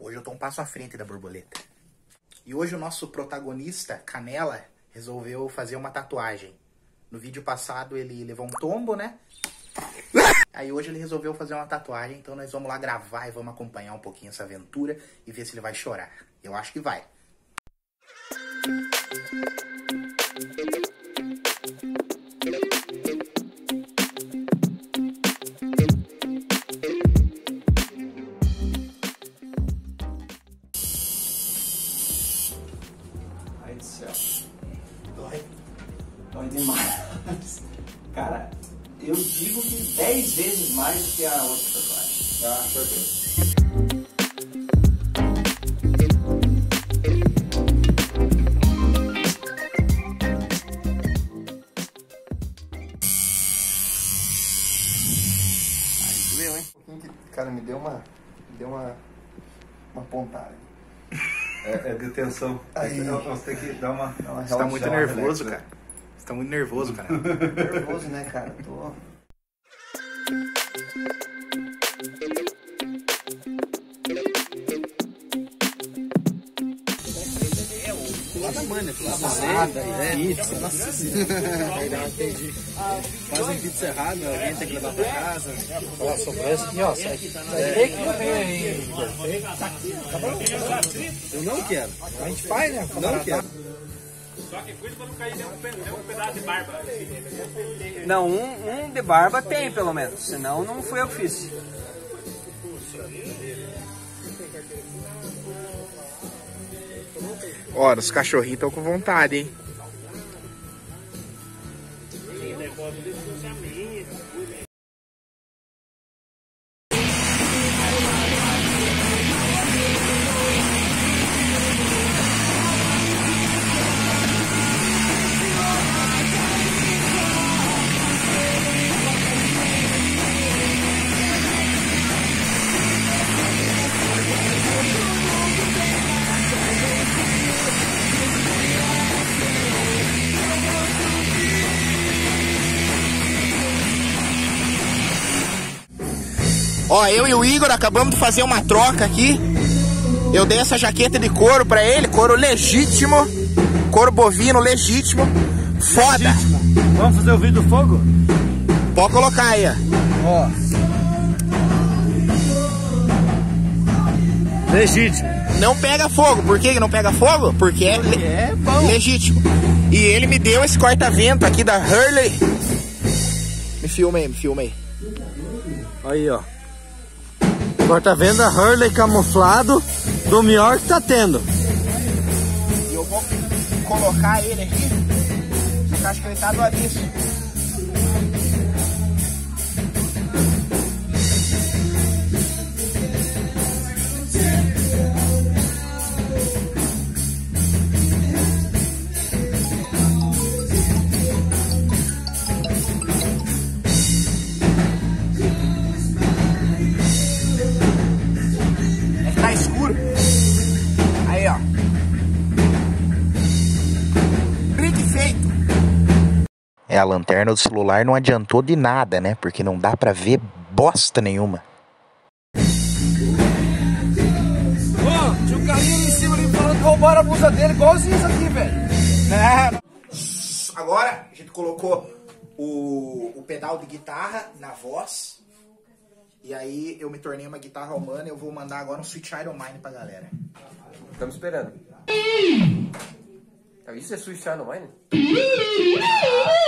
Hoje eu tô um passo à frente da borboleta. E hoje o nosso protagonista, Canela, resolveu fazer uma tatuagem. No vídeo passado ele levou um tombo, né? Aí hoje ele resolveu fazer uma tatuagem, então nós vamos lá gravar e vamos acompanhar um pouquinho essa aventura e ver se ele vai chorar. Eu acho que vai. Demais. Cara, eu digo que 10 vezes mais do que a outra tatuagem. Ah, certeza. Cara, me deu uma. Me deu uma. Uma pontada. É, é de tensão. Aí. Você tem que dar uma. Dá uma Você tá muito nervoso, né? cara. Tá muito nervoso, cara. Nervoso, né, cara? Tô. É, pizza, nossa senhora. Não entendi. Fazem pizza errada, alguém tem que levar pra casa. Ó, sobrou esse aqui, ó. Sai que não tem aí. Tá aqui, tá bom? Eu não quero. A gente faz, né? Não quero. Não, um, um de barba tem pelo menos, senão não fui eu que fiz. Ó, os cachorrinhos estão com vontade, hein? Ó, eu e o Igor acabamos de fazer uma troca aqui. Eu dei essa jaqueta de couro pra ele, couro legítimo. Couro bovino legítimo. Foda. Vamos fazer o vídeo do fogo? Pode colocar aí, ó. Ó. Legítimo. Não pega fogo. Por que não pega fogo? Porque é, le- É legítimo. E ele me deu esse corta-vento aqui da Hurley. Me filma aí, me filma aí. Aí, ó. Corta-venda Hurley camuflado do melhor que tá tendo. Eu vou colocar ele aqui. Só que acho que ele tá do avesso. É, a lanterna do celular não adiantou de nada, né? Porque não dá pra ver bosta nenhuma. Ó, tinha um carinha ali em cima ali falando que roubaram a blusa dele, igualzinho isso aqui, velho. Agora a gente colocou o, o pedal de guitarra na voz. E aí eu me tornei uma guitarra humana e eu vou mandar agora um Sweet Iron Mine pra galera. Estamos esperando. Isso é Swiss Channel Mine?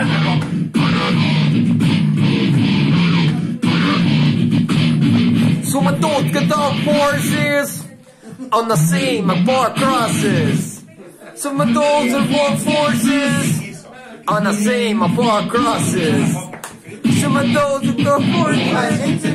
So my thoughts get dark forces on the same war crosses. So my thoughts and war forces on the same war crosses. So my thoughts and dark forces.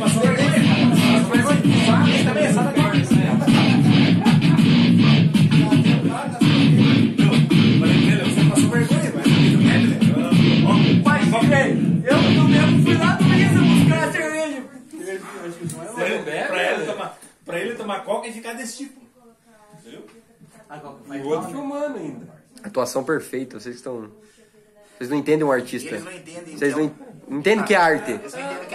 Tomar coca e ficar desse tipo. filmando ainda. Atuação perfeita, vocês estão. Vocês não entendem o artista. Eles não entendem, Vocês não então. en- entendem que é arte. Eles não entendem que